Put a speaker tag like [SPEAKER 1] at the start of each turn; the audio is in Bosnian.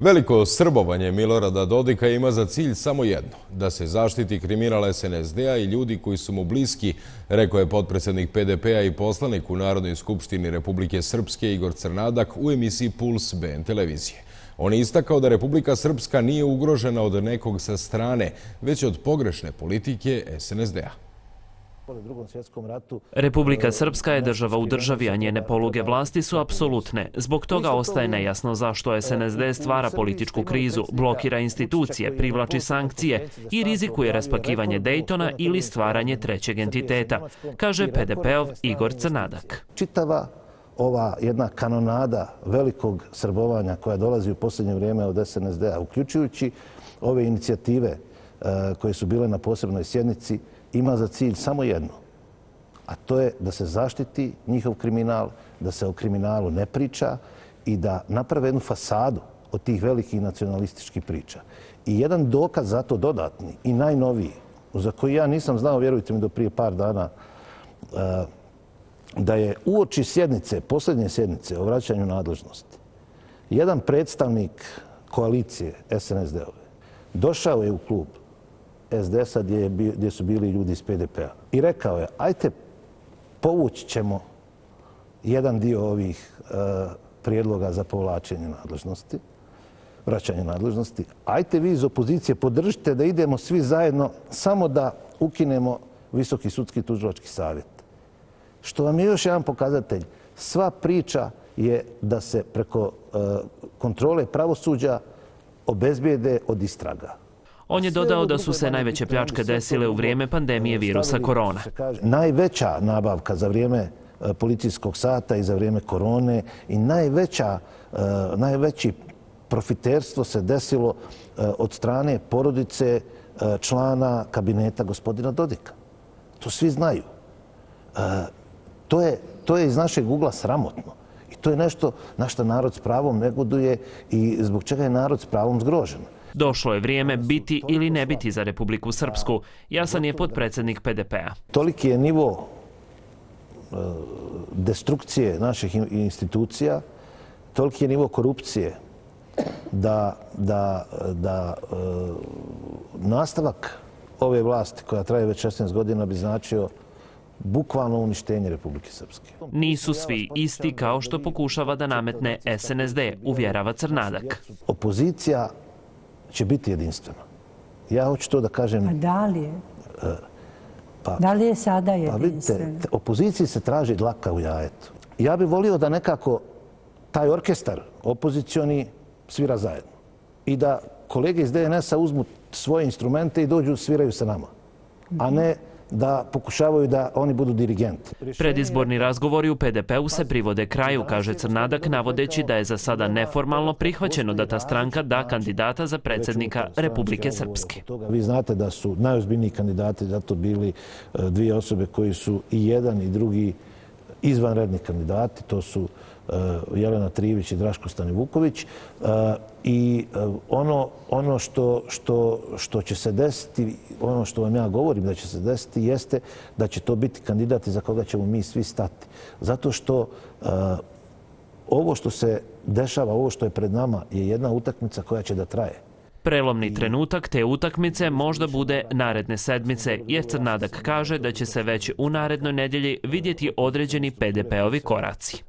[SPEAKER 1] Veliko srbovanje Milorada Dodika ima za cilj samo jedno, da se zaštiti kriminal SNSD-a i ljudi koji su mu bliski, rekao je potpredsjednik PDP-a i poslanik u Narodnoj skupštini Republike Srpske Igor Crnadak u emisiji Puls BN televizije. On je istakao da Republika Srpska nije ugrožena od nekog sa strane, već od pogrešne politike SNSD-a.
[SPEAKER 2] Republika Srpska je država u državi, a njene poluge vlasti su apsolutne. Zbog toga ostaje nejasno zašto SNSD stvara političku krizu, blokira institucije, privlači sankcije i rizikuje raspakivanje Dejtona ili stvaranje trećeg entiteta, kaže PDP-ov Igor Crnadak.
[SPEAKER 3] Čitava ova jedna kanonada velikog srbovanja koja dolazi u posljednje vrijeme od SNSD-a, uključujući ove inicijative eh, koje su bile na posebnoj sjednici, ima za cilj samo jedno, a to je da se zaštiti njihov kriminal, da se o kriminalu ne priča i da naprave jednu fasadu od tih velikih nacionalističkih priča. I jedan dokaz za to dodatni i najnoviji, za koji ja nisam znao, vjerujte mi, do prije par dana, e, da je uoči sjednice, posljednje sjednice o vraćanju nadležnosti, jedan predstavnik koalicije SNSD-ove došao je u klub SDS-a gdje su bili ljudi iz PDP-a. I rekao je, ajte povući ćemo jedan dio ovih e, prijedloga za povlačenje nadležnosti, vraćanje nadležnosti. Ajte vi iz opozicije podržite da idemo svi zajedno samo da ukinemo Visoki sudski tužilački savjet. Što vam je još jedan pokazatelj, sva priča je da se preko e, kontrole pravosuđa obezbijede od istraga.
[SPEAKER 2] On je dodao da su se najveće pljačke desile u vrijeme pandemije virusa korona.
[SPEAKER 3] Najveća nabavka za vrijeme e, policijskog sata i za vrijeme korone i najveća, e, najveći profiterstvo se desilo e, od strane porodice člana kabineta gospodina Dodika. To svi znaju. To je, to je iz našeg ugla sramotno. I to je nešto na što narod s pravom negoduje i zbog čega je narod s pravom zgrožen.
[SPEAKER 2] Došlo je vrijeme biti ili ne biti za Republiku Srpsku. Jasan je podpredsednik PDP-a.
[SPEAKER 3] Toliki je nivo e, destrukcije naših institucija, toliki je nivo korupcije da, da, da e, nastavak ove vlasti koja traje već 16 godina bi značio bukvalno uništenje Republike Srpske.
[SPEAKER 2] Nisu svi isti kao što pokušava da nametne SNSD, uvjerava Crnadak.
[SPEAKER 3] Opozicija će biti jedinstveno. Ja hoću to da kažem...
[SPEAKER 4] A da li je? E, pa, da li je sada jedinstveno? Pa vidite,
[SPEAKER 3] opoziciji se traži dlaka u jajetu. Ja bih volio da nekako taj orkestar opozicioni svira zajedno. I da kolege iz DNS-a uzmu svoje instrumente i dođu sviraju sa nama. A ne da pokušavaju da oni budu dirigenti.
[SPEAKER 2] Predizborni razgovori u PDP-u se privode kraju, kaže Crnadak, navodeći da je za sada neformalno prihvaćeno da ta stranka da kandidata za predsjednika Republike Srpske.
[SPEAKER 3] Vi znate da su najozbiljniji kandidati zato bili e, dvije osobe koji su i jedan i drugi izvanredni kandidati. To su Eh, Jelena Trivić i Draško Stanivuković. Eh, I eh, ono, ono što, što, što će se desiti, ono što vam ja govorim da će se desiti, jeste da će to biti kandidati za koga ćemo mi svi stati. Zato što ovo što se dešava, ovo što je pred nama, je jedna utakmica koja će da traje.
[SPEAKER 2] Prelomni trenutak te utakmice možda bude naredne sedmice, jer Crnadak kaže da će se već u narednoj nedjelji vidjeti određeni PDP-ovi koraci.